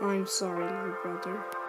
I'm sorry, little brother.